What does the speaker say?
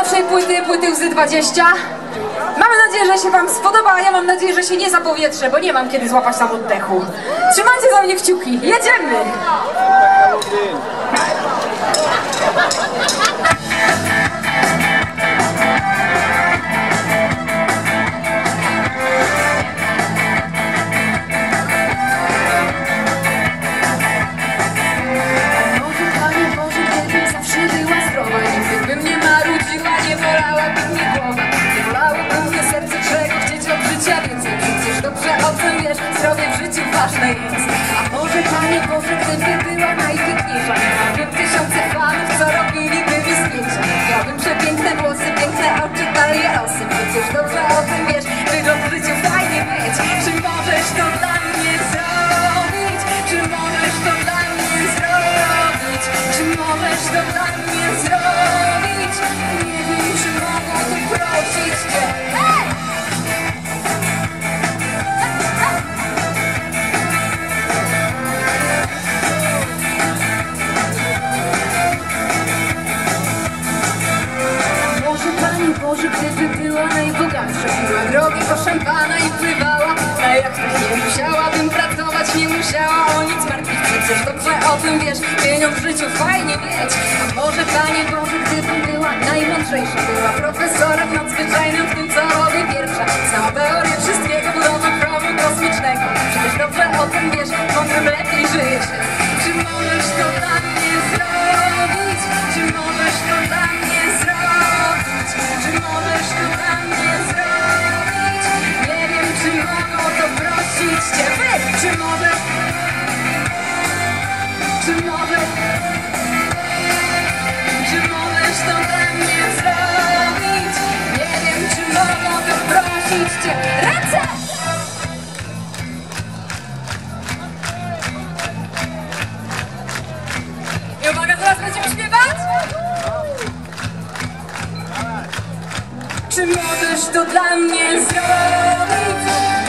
najnowszej płyty, płyty Łzy 20. Mamy nadzieję, że się wam spodoba, a ja mam nadzieję, że się nie zapowietrze, bo nie mam kiedy złapać tam oddechu. Trzymajcie za mnie kciuki, jedziemy! Ważne jest. A może Panie Boże, gdyby była najpiękniejsza? Miałabym tysiące fanów, co robiliby mi zdjęcia Miałbym przepiękne włosy, piękne oczy, talie osy Przecież dobrze o tym wiesz, Boże, gdyby była najbogatsza. Piła drogiego szampana i pływała na jachtach Nie musiałabym pracować, nie musiała o nic martwić. Przecież dobrze o tym wiesz, pieniądz w życiu fajnie mieć. Może Panie Boże, gdybym była najmądrzejsza. Była profesorem nadzwyczajnym w tym, co robię pierwsza. Znała teorię wszystkiego, budowę promu kosmicznego. Przecież dobrze o tym wiesz, mądrym Wy, czy możesz? Czy możesz? Czy możesz to dla mnie zrobić? Nie wiem, czy mogę o to prosić Cię Ręce! I uwaga, teraz będziemy śpiewać? Czy możesz to dla mnie zrobić?